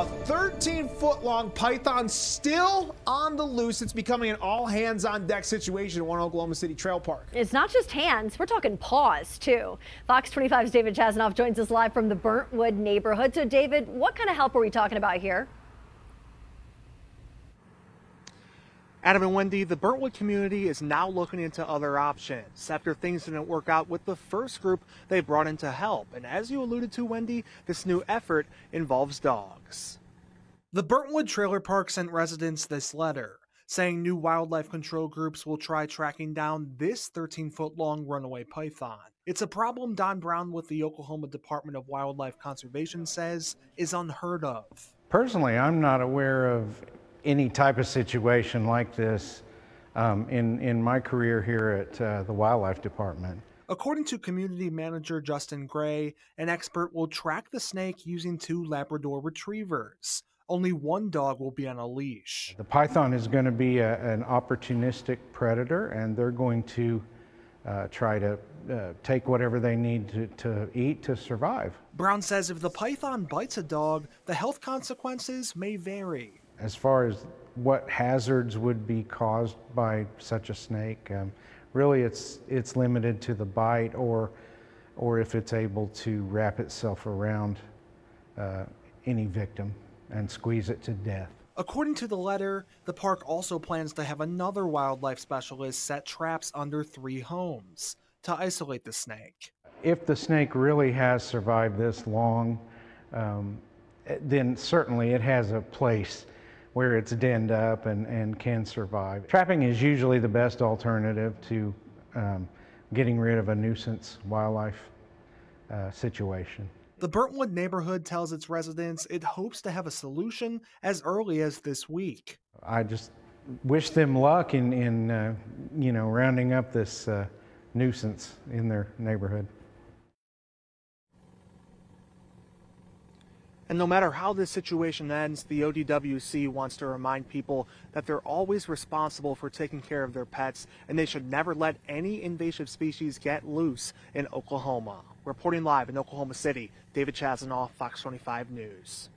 A 13 foot long python still on the loose. It's becoming an all hands on deck situation at one Oklahoma City Trail Park. It's not just hands, we're talking paws too. Fox 25's David Chasanov joins us live from the Burntwood neighborhood. So, David, what kind of help are we talking about here? Adam and Wendy, the Burntwood community is now looking into other options after things didn't work out with the first group they brought in to help. And as you alluded to, Wendy, this new effort involves dogs. The Burntwood Trailer Park sent residents this letter saying new wildlife control groups will try tracking down this 13 foot long runaway python. It's a problem Don Brown with the Oklahoma Department of Wildlife Conservation says is unheard of. Personally, I'm not aware of any type of situation like this um, in, in my career here at uh, the Wildlife Department. According to community manager Justin Gray, an expert will track the snake using two Labrador retrievers. Only one dog will be on a leash. The python is going to be a, an opportunistic predator, and they're going to uh, try to uh, take whatever they need to, to eat to survive. Brown says if the python bites a dog, the health consequences may vary. As far as what hazards would be caused by such a snake, um, really it's, it's limited to the bite or, or if it's able to wrap itself around uh, any victim and squeeze it to death. According to the letter, the park also plans to have another wildlife specialist set traps under three homes to isolate the snake. If the snake really has survived this long, um, then certainly it has a place where it's denned up and, and can survive. Trapping is usually the best alternative to um, getting rid of a nuisance wildlife uh, situation. The Burntwood neighborhood tells its residents it hopes to have a solution as early as this week. I just wish them luck in, in uh, you know, rounding up this uh, nuisance in their neighborhood. And no matter how this situation ends, the ODWC wants to remind people that they're always responsible for taking care of their pets and they should never let any invasive species get loose in Oklahoma. Reporting live in Oklahoma City, David Chasanov, Fox 25 News.